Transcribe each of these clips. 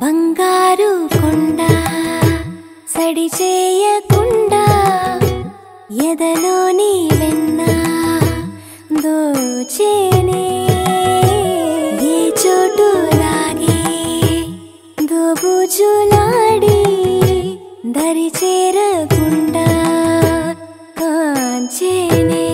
బంగారు కొండ సడి చేయకుండా ఎదలోని వెన్న దోచేనే ఏ చోటు లాగే దోబుజులాడి దరి చేరకుండా 记你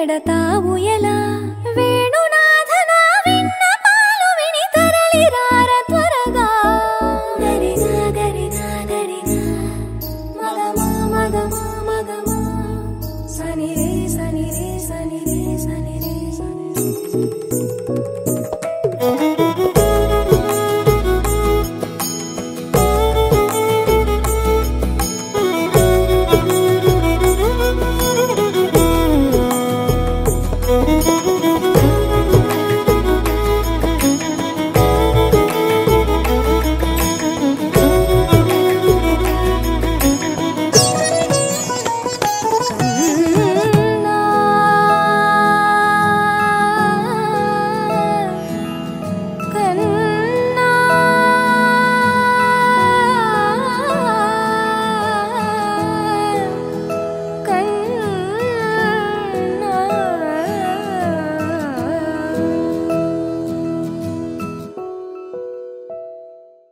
పెడతావు ఎలా?